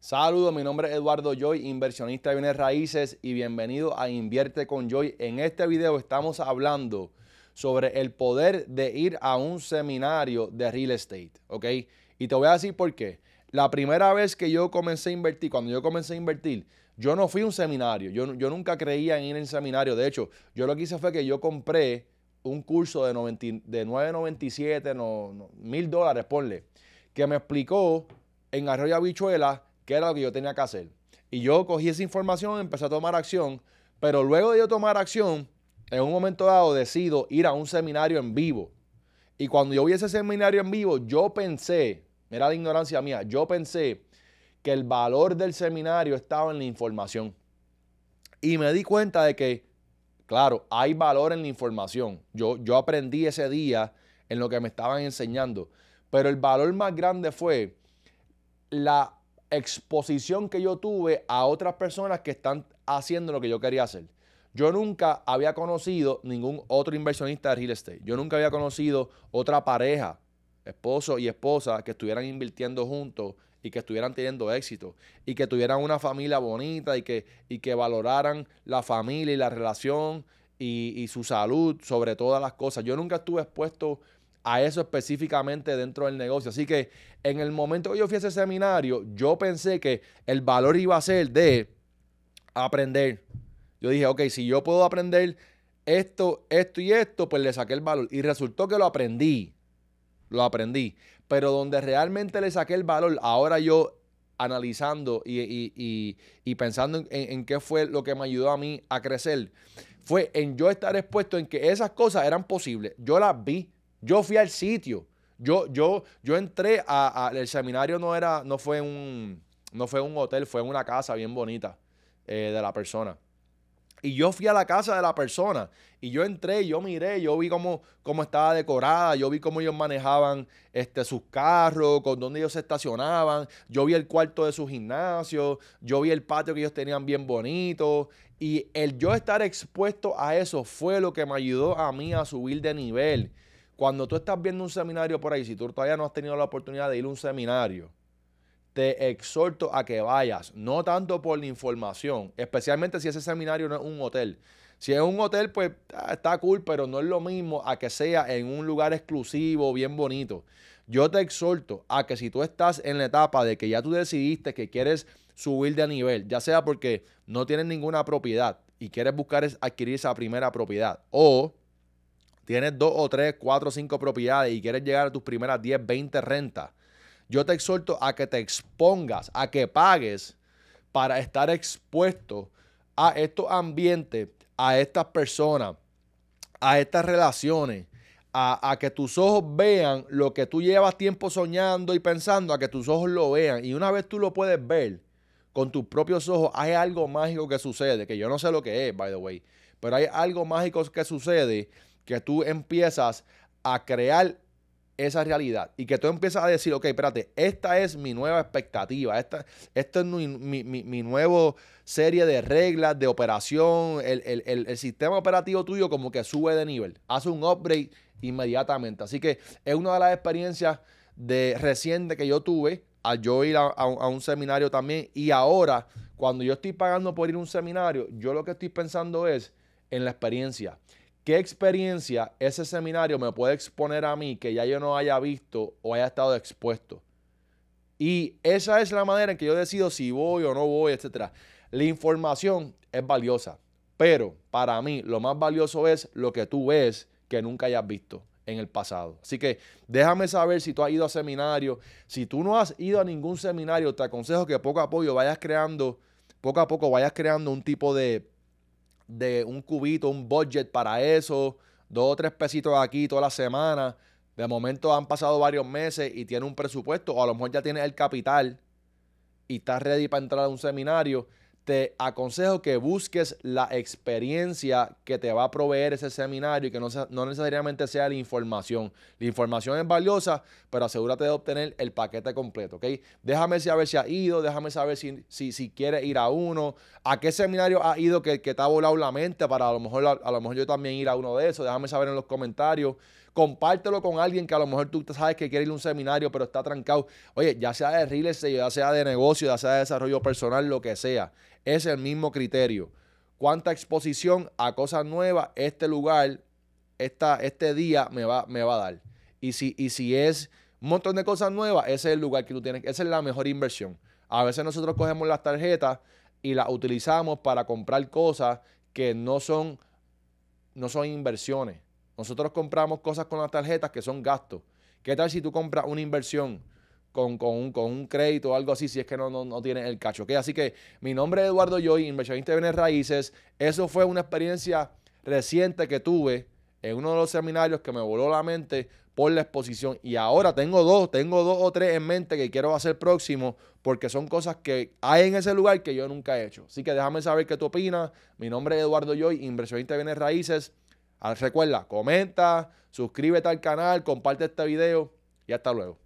Saludos, mi nombre es Eduardo Joy, inversionista de bienes raíces y bienvenido a Invierte con Joy. En este video estamos hablando sobre el poder de ir a un seminario de real estate, ¿ok? Y te voy a decir por qué. La primera vez que yo comencé a invertir, cuando yo comencé a invertir, yo no fui a un seminario, yo, yo nunca creía en ir en seminario. De hecho, yo lo que hice fue que yo compré un curso de, de 9.97, no, mil dólares, ponle, que me explicó en Arroyo Habichuela qué era lo que yo tenía que hacer. Y yo cogí esa información, empecé a tomar acción, pero luego de yo tomar acción, en un momento dado decido ir a un seminario en vivo. Y cuando yo vi ese seminario en vivo, yo pensé, mira la ignorancia mía, yo pensé que el valor del seminario estaba en la información. Y me di cuenta de que, claro, hay valor en la información. Yo, yo aprendí ese día en lo que me estaban enseñando. Pero el valor más grande fue la exposición que yo tuve a otras personas que están haciendo lo que yo quería hacer. Yo nunca había conocido ningún otro inversionista de real estate. Yo nunca había conocido otra pareja, esposo y esposa, que estuvieran invirtiendo juntos y que estuvieran teniendo éxito y que tuvieran una familia bonita y que, y que valoraran la familia y la relación y, y su salud sobre todas las cosas. Yo nunca estuve expuesto a eso específicamente dentro del negocio. Así que en el momento que yo fui a ese seminario, yo pensé que el valor iba a ser de aprender. Yo dije, ok, si yo puedo aprender esto, esto y esto, pues le saqué el valor. Y resultó que lo aprendí. Lo aprendí. Pero donde realmente le saqué el valor, ahora yo analizando y, pensando en, en qué fue lo que me ayudó a mí a crecer, fue en yo estar expuesto en que esas cosas eran posibles. Yo las vi yo fui al sitio. Yo, yo, yo entré a, el seminario no era, no fue un, no fue un hotel, fue una casa bien bonita eh, de la persona. Y yo fui a la casa de la persona y yo entré, yo miré, yo vi cómo, cómo estaba decorada, yo vi cómo ellos manejaban este, sus carros, con dónde ellos se estacionaban, yo vi el cuarto de su gimnasio, yo vi el patio que ellos tenían bien bonito y el yo estar expuesto a eso fue lo que me ayudó a mí a subir de nivel. Cuando tú estás viendo un seminario por ahí, si tú todavía no has tenido la oportunidad de ir a un seminario, te exhorto a que vayas, no tanto por la información, especialmente si ese seminario no es un hotel. Si es un hotel, pues ah, está cool, pero no es lo mismo a que sea en un lugar exclusivo, bien bonito. Yo te exhorto a que si tú estás en la etapa de que ya tú decidiste que quieres subir de nivel, ya sea porque no tienes ninguna propiedad y quieres buscar adquirir esa primera propiedad, o tienes dos o tres, cuatro o cinco propiedades y quieres llegar a tus primeras 10, 20 rentas, yo te exhorto a que te expongas, a que pagues para estar expuesto a estos ambientes, a estas personas, a estas relaciones, a, a, que tus ojos vean lo que tú llevas tiempo soñando y pensando, a que tus ojos lo vean. Y una vez tú lo puedes ver con tus propios ojos, hay algo mágico que sucede, que yo no sé lo que es, by the way, pero hay algo mágico que sucede que tú empiezas a crear esa realidad y que tú empiezas a decir, ok, espérate, esta es mi nueva expectativa, esta, es mi, mi, nueva serie de reglas, de operación, el, sistema operativo tuyo como que sube de nivel, hace un upgrade inmediatamente. Así que es una de las experiencias de reciente que yo tuve al yo ir a, un seminario también y ahora cuando yo estoy pagando por ir a un seminario, yo lo que estoy pensando es en la experiencia. ¿Qué experiencia ese seminario me puede exponer a mí que ya yo no haya visto o haya estado expuesto? Y esa es la manera en que yo decido si voy o no voy, etc. La información es valiosa, pero para mí lo más valioso es lo que tú ves que nunca hayas visto en el pasado. Así que déjame saber si tú has ido a seminarios. Si tú no has ido a ningún seminario, te aconsejo que poco a poco vayas creando, poco a poco vayas creando un tipo de de un cubito, un budget para eso, dos o tres pesitos aquí toda la semana. De momento han pasado varios meses y tiene un presupuesto, o a lo mejor ya tiene el capital y estás ready para entrar a un seminario te aconsejo que busques la experiencia que te va a proveer ese seminario y que no, no, necesariamente sea la información. La información es valiosa, pero asegúrate de obtener el paquete completo, ¿ok? Déjame saber si ha ido, déjame saber si, si, si quieres ir a uno, a qué seminario ha ido que, te ha volado la mente para a lo, mejor, a, lo mejor yo también ir a uno de esos. Déjame saber en los comentarios compártelo con alguien que a lo mejor tú sabes que quiere ir a un seminario, pero está trancado. Oye, ya sea de real estate, ya sea de negocio, ya sea de desarrollo personal, lo que sea, es el mismo criterio. Cuánta exposición a cosas nuevas este lugar, este día me va, me va a dar. Y si, y si es un montón de cosas nuevas, ese es el lugar que tú tienes, esa es la mejor inversión. A veces nosotros cogemos las tarjetas y las utilizamos para comprar cosas que no son, no son inversiones. Nosotros compramos cosas con las tarjetas que son gastos. ¿Qué tal si tú compras una inversión con, un, crédito o algo así si es que no, no, no tienes el cacho? Así que mi nombre es Eduardo Joy, inversionista de bienes raíces. Eso fue una experiencia reciente que tuve en uno de los seminarios que me voló la mente por la exposición. Y ahora tengo dos, tengo dos o tres en mente que quiero hacer próximo porque son cosas que hay en ese lugar que yo nunca he hecho. Así que déjame saber qué tú opinas. Mi nombre es Eduardo Joy, inversionista de bienes raíces. Recuerda, comenta, suscríbete al canal, comparte este video y hasta luego.